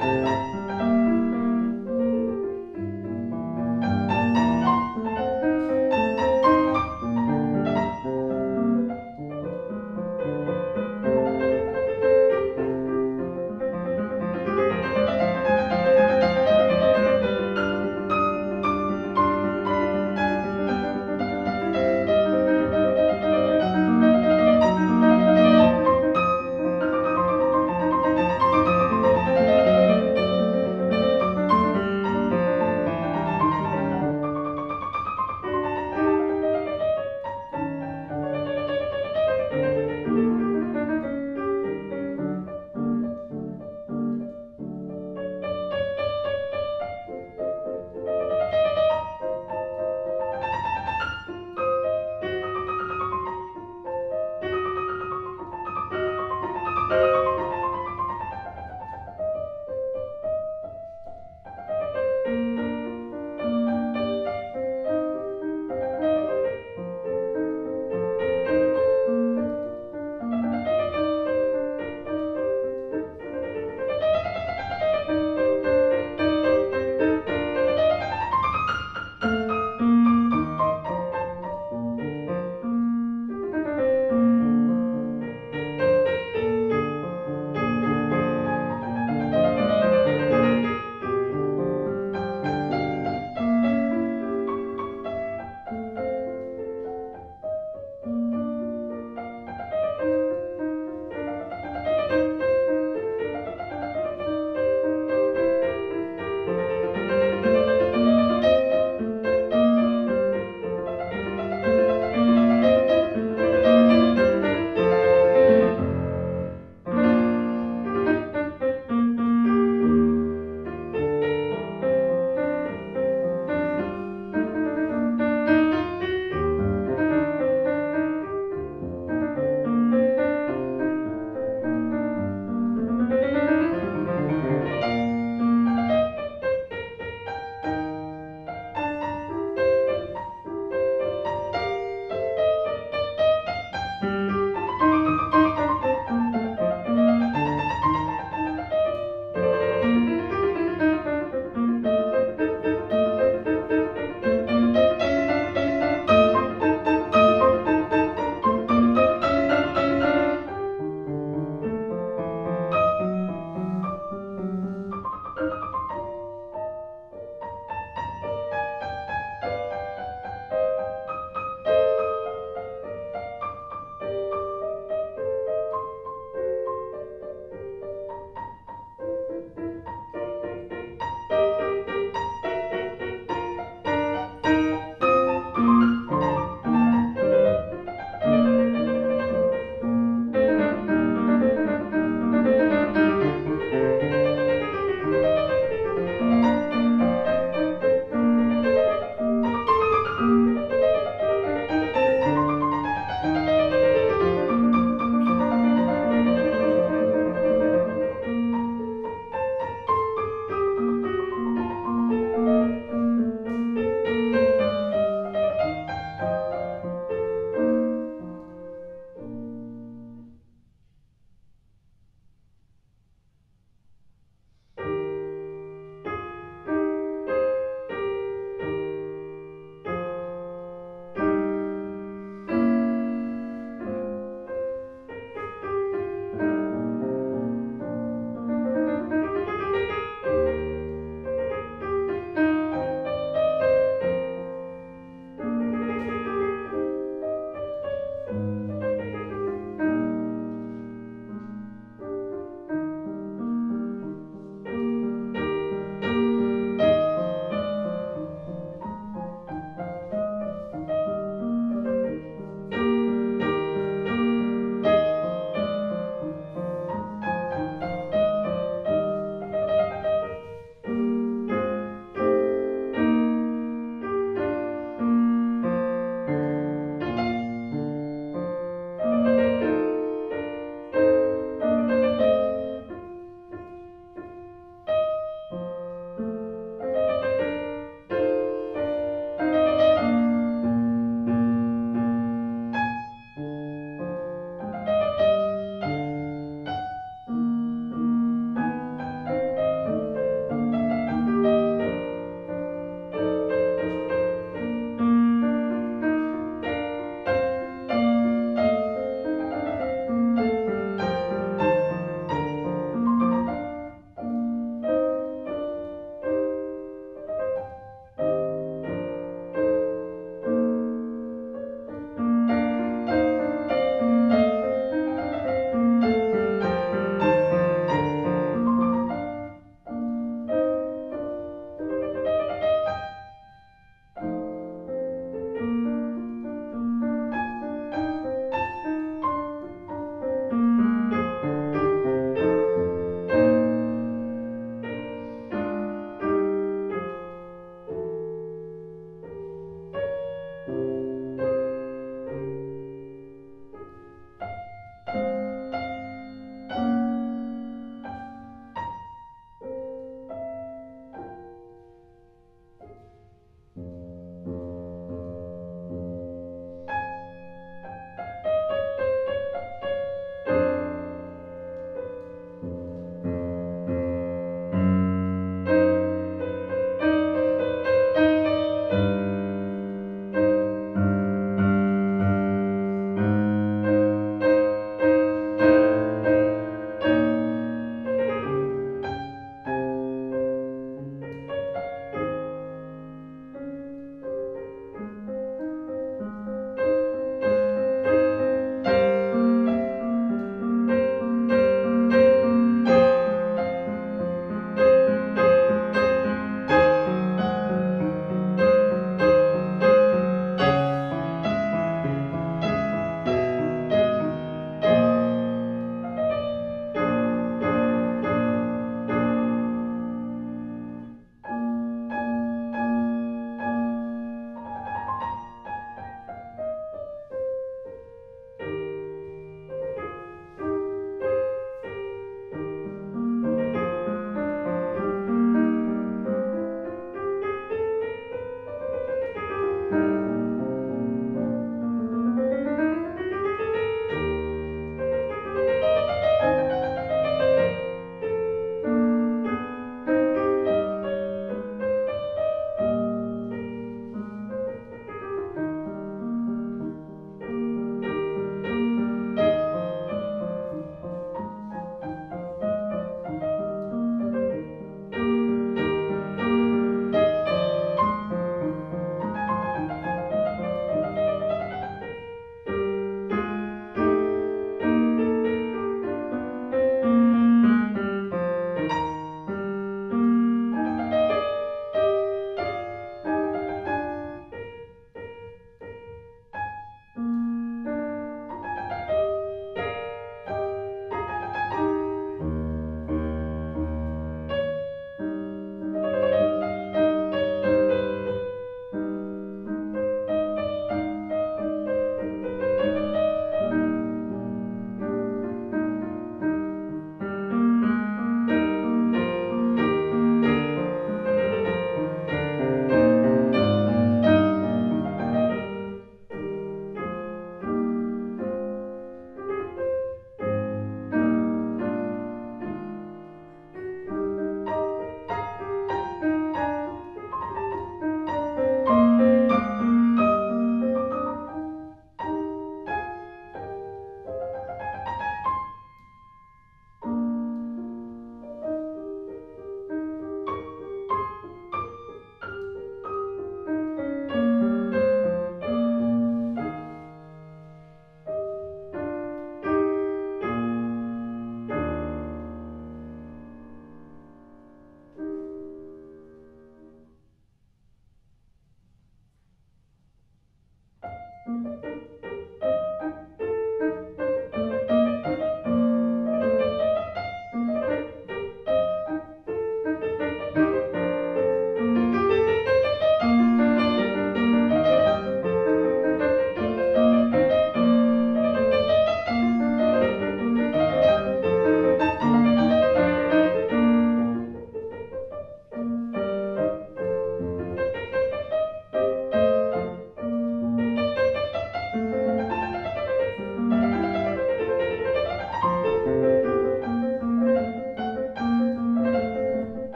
Música